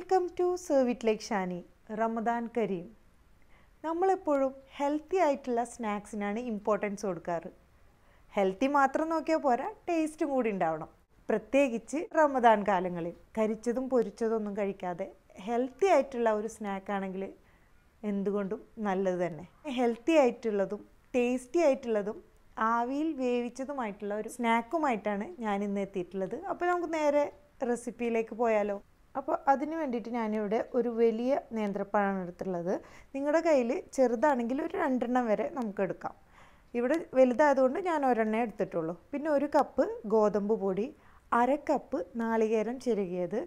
Welcome to serve it like Shani Ramadan Kareem. നമ്മളെപ്പോഴും healthy ആയിട്ടുള്ള സ്നാക്സിനാണ് importance കൊടുക്കാറ്. Healthy മാത്രം നോക്കിയാൽ പോരാ ടേസ്റ്റും കൂടി ഉണ്ടാവണം. പ്രത്യേകിച്ച് റമദാൻ കാലങ്ങളിൽ കരിച്ചതും പൊരിച്ചതും ഒന്നും കഴിക്കാതെ ഹെൽത്തി ആയിട്ടുള്ള ഒരു സ്നാക്കാണെങ്കിൽ എന്തുകൊണ്ടും നല്ലത് തന്നെ. ഹെൽത്തി ആയിട്ടുള്ളതും ടേസ്റ്റി ആയിട്ടുള്ളതും ആവിയിൽ വേവിച്ചതുമായിട്ടുള്ള ഒരു സ്നാക്കുമായിട്ടാണ് ഞാൻ ഇന്ന് എത്തിയിട്ടുള്ളത്. അപ്പോൾ നമുക്ക് നേരെ റെസിപ്പിയിലേക്ക് പോയാലോ? അപ്പോൾ അതിന് വേണ്ടിയിട്ട് ഞാനിവിടെ ഒരു വലിയ നേന്ത്രപ്പഴമാണ് എടുത്തുള്ളത് നിങ്ങളുടെ കയ്യിൽ ചെറുതാണെങ്കിൽ ഒരു രണ്ടെണ്ണം വരെ നമുക്ക് എടുക്കാം. ഇവിടെ വലുതായതുകൊണ്ട് ഞാൻ ഒരെണ്ണേ എടുത്തിട്ടുള്ളൂ. പിന്നെ ഒരു കപ്പ് ഗോതമ്പ് പൊടി അര കപ്പ് നാളികേരം ചിരകിയത്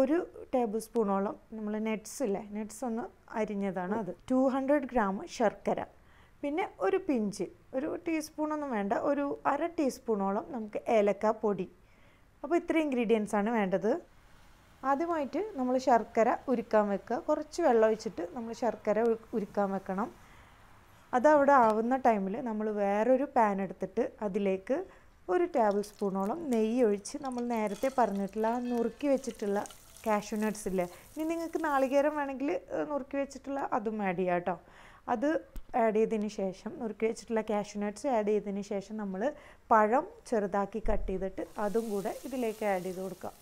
ഒരു ടേബിൾ സ്പൂണോളം നമ്മൾ നെറ്റ്സ് ഇല്ലേ നെറ്റ്സ് ഒന്ന് അരിഞ്ഞതാണ് അത്. ടു ഹൺഡ്രഡ് ഗ്രാം ശർക്കര. പിന്നെ ഒരു പിഞ്ച് ഒരു ടീസ്പൂണൊന്നും വേണ്ട ഒരു അര ടീസ്പൂണോളം നമുക്ക് ഏലക്ക പൊടി. അപ്പോൾ ഇത്രയും ഇൻഗ്രീഡിയൻസ് ആണ് വേണ്ടത്. ആദ്യമായിട്ട് നമ്മൾ ശർക്കര ഉരുക്കാൻ വെക്കുക. കുറച്ച് വെള്ളം ഒഴിച്ചിട്ട് നമ്മൾ ശർക്കര ഉരുക്കാൻ വെക്കണം. അതവിടെ ആവുന്ന ടൈമിൽ നമ്മൾ വേറൊരു പാൻ എടുത്തിട്ട് അതിലേക്ക് ഒരു ടേബിൾ സ്പൂണോളം നെയ്യ് ഒഴിച്ച് നമ്മൾ നേരത്തെ പറഞ്ഞിട്ടുള്ള നുറുക്കി വെച്ചിട്ടുള്ള കാഷ്യൂ നട്ട്സ് ഇല്ലേ? ഇനി നിങ്ങൾക്ക് നാളികേരം വേണമെങ്കിൽ നുറുക്കി വെച്ചിട്ടുള്ള അതും ആഡ് ചെയ്യാം കേട്ടോ അത് ആഡ് ചെയ്തതിന് ശേഷം നുറുക്കി വെച്ചിട്ടുള്ള കാഷ്യൂ നട്ട്സ് ആഡ് ചെയ്തതിന് ശേഷം നമ്മൾ പഴം ചെറുതാക്കി കട്ട് ചെയ്തിട്ട് അതും കൂടെ ഇതിലേക്ക് ആഡ് ചെയ്ത് കൊടുക്കുക.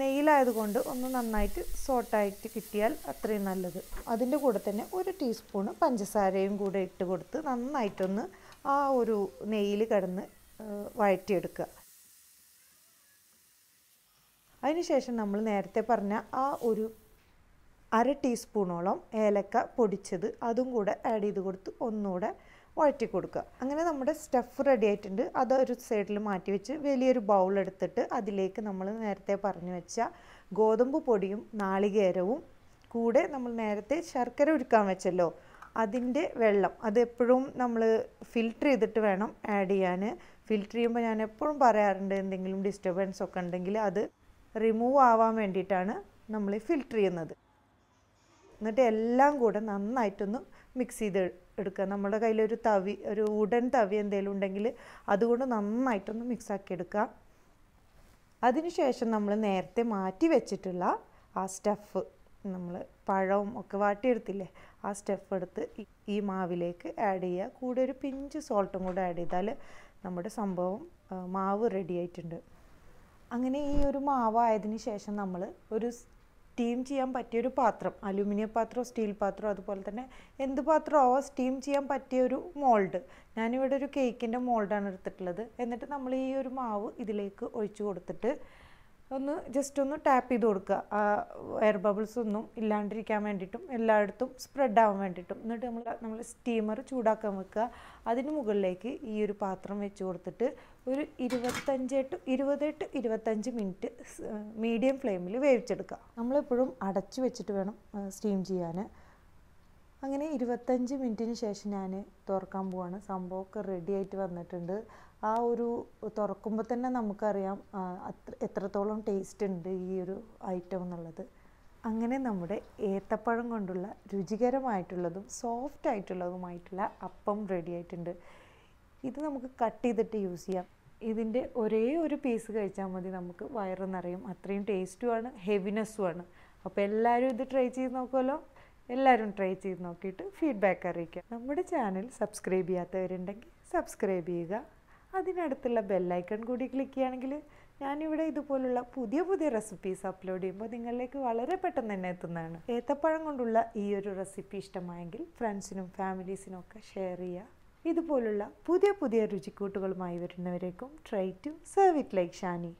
നെയ്യിലായതുകൊണ്ട് ഒന്ന് നന്നായിട്ട് സോട്ടായിട്ട് കിട്ടിയാൽ അത്രയും നല്ലത്. അതിന്റെ കൂടെ തന്നെ ഒരു ടീസ്പൂണ് പഞ്ചസാരയും കൂടെ ഇട്ട് കൊടുത്ത് നന്നായിട്ടൊന്ന് ആ ഒരു നെയ്യിൽ കിടന്ന് വഴറ്റിയെടുക്കുക. അതിനുശേഷം നമ്മൾ നേരത്തെ പറഞ്ഞ ആ ഒരു അര ടീസ്പൂണോളം ഏലക്ക പൊടിച്ചത് അതും കൂടെ ആഡ് ചെയ്ത് കൊടുത്ത് ഒന്നുകൂടെ വഴറ്റി കൊടുക്കുക അങ്ങനെ നമ്മുടെ സ്റ്റഫ് റെഡി ആയിട്ടുണ്ട്. അത് ഒരു സൈഡിൽ മാറ്റി വെച്ച് വലിയൊരു ബൗൾ എടുത്തിട്ട് അതിലേക്ക് നമ്മൾ നേരത്തെ പറഞ്ഞു വെച്ച ഗോതമ്പ് പൊടിയും നാളികേരവും കൂടെ നമ്മൾ നേരത്തെ ശർക്കര ഉരുക്കാൻ വെച്ചല്ലോ. അതിന്റെ വെള്ളം അത് എപ്പോഴും നമ്മൾ ഫിൽറ്റർ ചെയ്തിട്ട് വേണം ആഡ് ചെയ്യാൻ ഫിൽറ്റർ ചെയ്യുമ്പോൾ ഞാൻ എപ്പോഴും പറയാറുണ്ട് എന്തെങ്കിലും ഡിസ്റ്റർബൻസ് ഒക്കെ ഉണ്ടെങ്കിൽ അത് റിമൂവ് ആവാൻ വേണ്ടിയിട്ടാണ് നമ്മൾ ഫിൽറ്റർ ചെയ്യുന്നത്. എന്നിട്ട് എല്ലാം കൂടെ നന്നായിട്ടൊന്ന് മിക്സ് ചെയ്ത് എടുക്കുക. നമ്മുടെ കയ്യിലൊരു തവി ഒരു ഉടൻ തവി എന്തെങ്കിലും ഉണ്ടെങ്കിൽ അതുകൊണ്ട് നന്നായിട്ടൊന്ന് മിക്സാക്കി എടുക്കുക. അതിനുശേഷം നമ്മൾ നേരത്തെ മാറ്റി വെച്ചിട്ടുള്ള ആ സ്റ്റഫ് നമ്മൾ പഴവും ഒക്കെ വാട്ടിയെടുത്തില്ലേ ആ സ്റ്റഫ് എടുത്ത് ഈ- മാവിലേക്ക് ആഡ് ചെയ്യുക. കൂടെ ഒരു പിഞ്ച് സോൾട്ടും കൂടെ ആഡ് ചെയ്താൽ നമ്മുടെ സംഭവം മാവ് റെഡി ആയിട്ടുണ്ട്. അങ്ങനെ ഈ ഒരു മാവായതിന് ശേഷം നമ്മൾ ഒരു സ്റ്റീം ചെയ്യാൻ പറ്റിയൊരു പാത്രം അലുമിനിയം പാത്രമോ സ്റ്റീൽ പാത്രമോ അതുപോലെ തന്നെ എന്ത് പാത്രമാവോ സ്റ്റീം ചെയ്യാൻ പറ്റിയ ഒരു മോൾഡ് ഞാനിവിടെ ഒരു കേക്കിന്റെ മോൾഡാണ് എടുത്തിട്ടുള്ളത്. എന്നിട്ട് നമ്മൾ ഈ ഒരു മാവ് ഇതിലേക്ക് ഒഴിച്ചു കൊടുത്തിട്ട് ഒന്ന് ജസ്റ്റ് ഒന്ന് ടാപ്പ് ചെയ്ത് കൊടുക്കുക. എയർ ബബിൾസ് ഒന്നും ഇല്ലാണ്ടിരിക്കാൻ വേണ്ടിയിട്ടും എല്ലായിടത്തും സ്പ്രെഡ് ആവാൻ വേണ്ടിയിട്ടും. എന്നിട്ട് നമ്മൾ നമ്മൾ സ്റ്റീമർ ചൂടാക്കാൻ വെക്കുക. അതിന് മുകളിലേക്ക് ഈ ഒരു പാത്രം വെച്ച് കൊടുത്തിട്ട് ഒരു ഇരുപത്തഞ്ച് ടു ഇരുപത് ടു ഇരുപത്തഞ്ച് മിനിറ്റ് മീഡിയം ഫ്ലെയിമിൽ വേവിച്ചെടുക്കുക നമ്മളെപ്പോഴും അടച്ചു വെച്ചിട്ട് വേണം സ്റ്റീം ചെയ്യാൻ. അങ്ങനെ ഇരുപത്തഞ്ച് മിനിറ്റിന് ശേഷം ഞാൻ തുറക്കാൻ പോവാണ്. സംഭവമൊക്കെ റെഡി ആയിട്ട് വന്നിട്ടുണ്ട്. ആ ഒരു തുറക്കുമ്പോൾ തന്നെ നമുക്കറിയാം അത്ര എത്രത്തോളം ടേസ്റ്റ് ഉണ്ട് ഈ ഒരു ഐറ്റം എന്നുള്ളത്. അങ്ങനെ നമ്മുടെ ഏത്തപ്പഴം കൊണ്ടുള്ള രുചികരമായിട്ടുള്ളതും സോഫ്റ്റ് ആയിട്ടുള്ളതുമായിട്ടുള്ള അപ്പം റെഡി ആയിട്ടുണ്ട്. ഇത് നമുക്ക് കട്ട് ചെയ്തിട്ട് യൂസ് ചെയ്യാം. ഇതിന്റെ ഒരേ ഒരു പീസ് കഴിച്ചാൽ മതി നമുക്ക് വയറ് നിറയും. അത്രയും ടേസ്റ്റുമാണ് ഹെവിനെസ്സുമാണ് അപ്പോൾ എല്ലാവരും ഇത് ട്രൈ ചെയ്ത് നോക്കുമല്ലോ എല്ലാവരും ട്രൈ ചെയ്ത് നോക്കിയിട്ട് ഫീഡ്ബാക്ക് അറിയിക്കുക നമ്മുടെ ചാനൽ സബ്സ്ക്രൈബ് ചെയ്യാത്തവരുണ്ടെങ്കിൽ സബ്സ്ക്രൈബ് ചെയ്യുക. അതിനടുത്തുള്ള ബെല്ലൈക്കൺ കൂടി ക്ലിക്ക് ചെയ്യുകയാണെങ്കിൽ ഞാനിവിടെ ഇതുപോലുള്ള പുതിയ പുതിയ റെസിപ്പീസ് അപ്ലോഡ് ചെയ്യുമ്പോൾ നിങ്ങളിലേക്ക് വളരെ പെട്ടെന്ന് തന്നെ എത്തുന്നതാണ്. ഏത്തപ്പഴം കൊണ്ടുള്ള ഈ ഒരു റെസിപ്പി ഇഷ്ടമായെങ്കിൽ ഫ്രണ്ട്സിനും ഫാമിലീസിനും ഒക്കെ ഷെയർ ചെയ്യുക. ഇതുപോലുള്ള പുതിയ പുതിയ രുചിക്കൂട്ടുകളുമായി വരുന്നവരേക്കും try to serve it like Shani